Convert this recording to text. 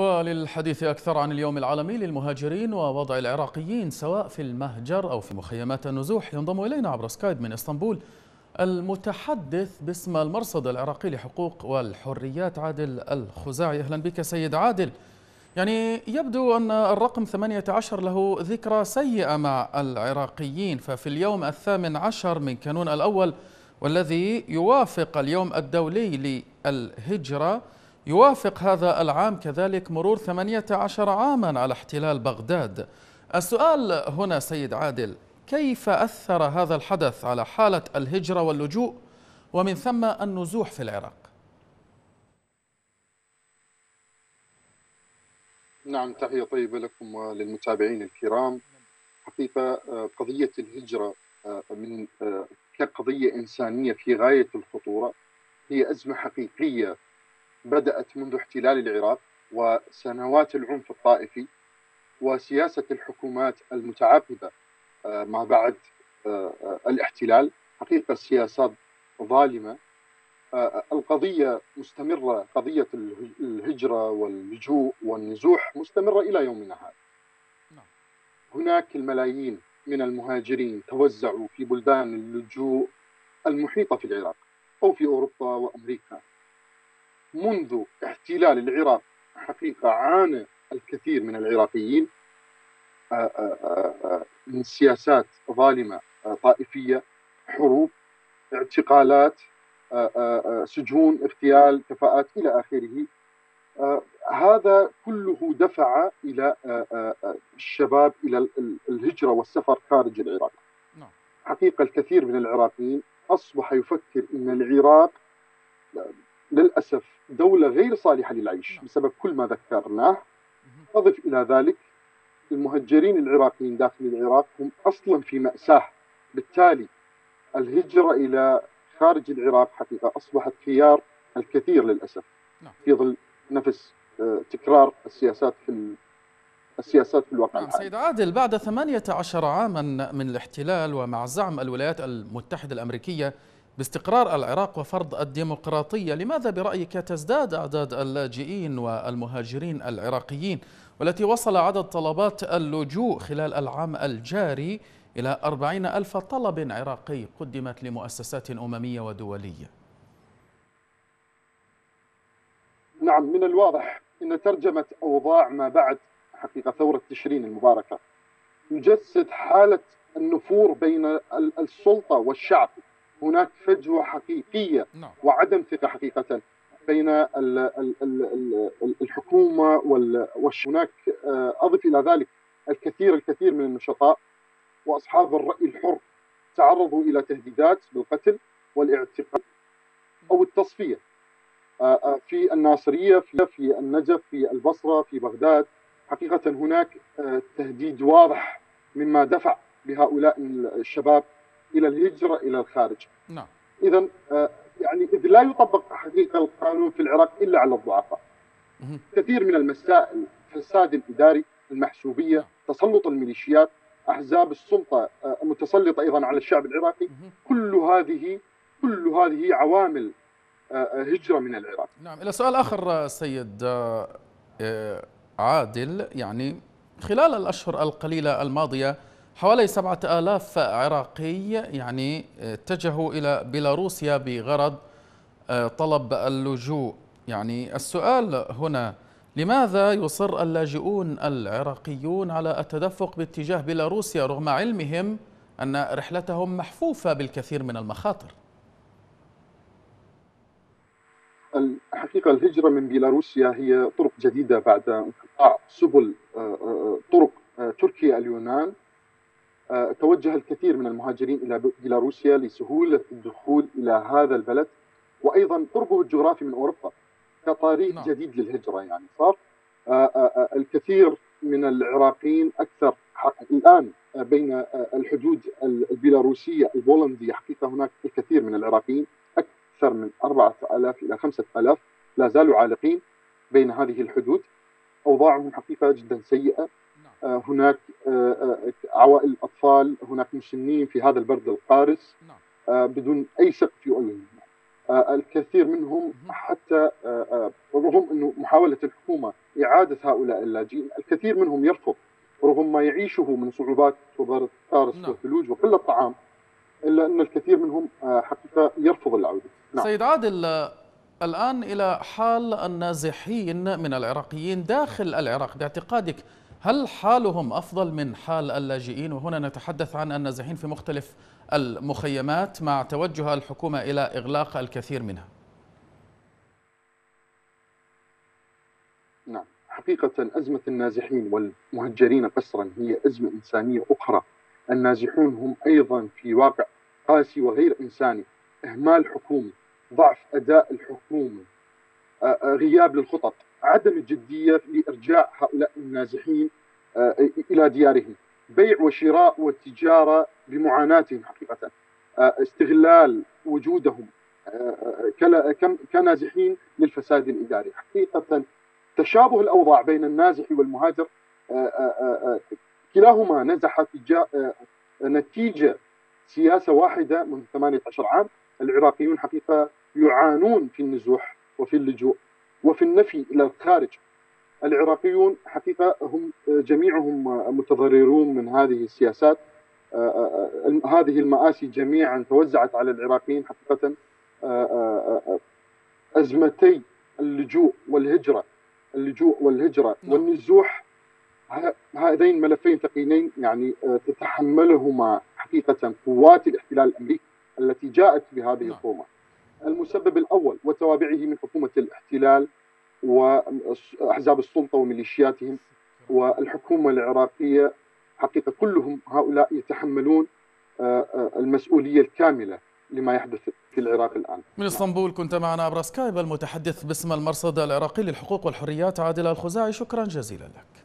وللحديث أكثر عن اليوم العالمي للمهاجرين ووضع العراقيين سواء في المهجر أو في مخيمات النزوح ينضم إلينا عبر سكايب من إسطنبول المتحدث باسم المرصد العراقي لحقوق والحريات عادل الخزاعي. أهلا بك سيد عادل. يعني يبدو أن الرقم 18 له ذكرى سيئة مع العراقيين ففي اليوم الثامن عشر من كانون الأول والذي يوافق اليوم الدولي للهجرة يوافق هذا العام كذلك مرور 18 عاما على احتلال بغداد. السؤال هنا سيد عادل كيف أثر هذا الحدث على حالة الهجرة واللجوء ومن ثم النزوح في العراق؟ نعم تحية طيبة لكم وللمتابعين الكرام. حقيقة قضية الهجرة من كقضية إنسانية في غاية الخطورة هي أزمة حقيقية. بدأت منذ احتلال العراق وسنوات العنف الطائفي وسياسة الحكومات المتعاقبة آه، ما بعد آه، آه، الاحتلال. حقيقة سياسات ظالمة. القضية مستمرة. قضية الهجرة واللجوء والنزوح مستمرة إلى يومنا هذا. نعم. هناك الملايين من المهاجرين توزعوا في بلدان اللجوء المحيطة في العراق أو في أوروبا وأمريكا. منذ احتلال العراق حقيقة عانى الكثير من العراقيين آه، آه، آه، من سياسات ظالمة طائفية حروب اعتقالات سجون اغتيال كفاءات إلى آخره هذا كله دفع إلى الشباب إلى الهجرة والسفر خارج العراق نعم. حقيقة الكثير من العراقيين أصبح يفكر أن العراق للأسف دولة غير صالحة للعيش نعم. بسبب كل ما ذكرناه. أضف إلى ذلك المهجرين العراقيين داخل العراق هم أصلا في مأساة. بالتالي الهجرة إلى خارج العراق حقيقة أصبحت خيار الكثير للأسف. نعم. في ظل نفس آه، تكرار السياسات في السياسات في الواقع نعم سيد عادل بعد 18 عاما من الاحتلال ومع زعم الولايات المتحدة الأمريكية باستقرار العراق وفرض الديمقراطية. لماذا برأيك تزداد أعداد اللاجئين والمهاجرين العراقيين والتي وصل عدد طلبات اللجوء خلال العام الجاري إلى أربعين ألف طلب عراقي قدمت لمؤسسات أممية ودولية؟ نعم من الواضح أن ترجمة أوضاع ما بعد حقيقة ثورة تشرين المباركة يجسد حالة النفور بين السلطة والشعب. هناك فجوة حقيقية نعم. وعدم ثقة حقيقة بين الحكومة وهناك آه، أضف إلى ذلك الكثير الكثير من النشطاء وأصحاب الرأي الحر تعرضوا إلى تهديدات بالقتل والاعتقال أو التصفية آه، آه، في الناصرية في في النجف في البصرة في بغداد حقيقة هناك تهديد واضح مما دفع بهؤلاء الشباب إلى الهجرة إلى الخارج. نعم. اذا آه، يعني إذ لا يطبق حقيقة القانون في العراق إلا على الضعفاء. كثير من المسائل الفساد الإداري، المحسوبية، نعم. تسلط الميليشيات، أحزاب السلطة آه، المتسلطة أيضا على الشعب العراقي، كل هذه كل هذه عوامل آه، هجرة من العراق. نعم، إلى سؤال آخر سيد عادل يعني خلال الأشهر القليلة الماضية حوالي سبعة آلاف عراقي يعني اتجهوا إلى بيلاروسيا بغرض آه، طلب اللجوء. يعني السؤال هنا لماذا يصر اللاجئون العراقيون على التدفق باتجاه بيلاروسيا رغم علمهم أن رحلتهم محفوفة بالكثير من المخاطر؟ الحقيقة الهجرة من بيلاروسيا هي طرق جديدة بعد انقطاع سبل آه، آه، طرق تركيا اليونان. آه، توجه الكثير من المهاجرين إلى بيلاروسيا لسهولة الدخول إلى هذا البلد وأيضا قربه الجغرافي من أوروبا كطريق نعم. جديد للهجرة يعني صار؟ آه، آه، الكثير من العراقيين أكثر الآن بين الحدود البيلاروسية البولنديه حقيقه هناك الكثير من العراقيين أكثر من 4000 إلى 5000 لا زالوا عالقين بين هذه الحدود. أوضاعهم حقيقة جدا سيئة. آه، هناك آه، آه، عوائل اطفال هناك مسنين في هذا البرد القارس نعم. بدون أي سقف يؤيد الكثير منهم حتى رغم أنه محاولة الحكومة إعادة هؤلاء اللاجئين الكثير منهم يرفض رغم ما يعيشه من صعوبات وبرد القارس نعم. والثلوج وقلة الطعام إلا أن الكثير منهم حقيقة يرفض العودة نعم. سيد عادل الآن إلى حال النازحين من العراقيين داخل العراق باعتقادك هل حالهم أفضل من حال اللاجئين؟ وهنا نتحدث عن النازحين في مختلف المخيمات مع توجه الحكومة إلى إغلاق الكثير منها. نعم حقيقة أزمة النازحين والمهجرين قسرا هي أزمة إنسانية أخرى. النازحون هم أيضا في واقع قاسي وغير إنساني. إهمال حكومي ضعف أداء الحكومة. غياب للخطط عدم الجدية لإرجاع هؤلاء النازحين إلى ديارهم. بيع وشراء والتجارة بمعاناتهم حقيقة. استغلال وجودهم كنازحين للفساد الإداري. حقيقة تشابه الأوضاع بين النازح والمهاجر آه، آه، آه، كلاهما نزح نتيجة سياسة واحدة منذ 18 عام. العراقيون حقيقة يعانون في النزوح وفي اللجوء وفي النفي إلى الخارج العراقيون حقيقة هم جميعهم متضررون من هذه السياسات هذه المآسي جميعا توزعت على العراقيين حقيقة أزمتي اللجوء والهجرة اللجوء والهجرة نعم. والنزوح هذين ملفين ثقيلين يعني آه، تتحملهما حقيقة قوات الاحتلال الأمريكي التي جاءت بهذه نعم. المسبب الأول وتوابعه من حكومة الاحتلال وأحزاب السلطة وميليشياتهم والحكومة العراقية. حقيقة كلهم هؤلاء يتحملون آه، آه، المسؤولية الكاملة لما يحدث في العراق الآن. من إسطنبول كنت معنا عبر سكايب المتحدث باسم المرصد العراقي للحقوق والحريات عادل الخزاعي. شكرا جزيلا لك.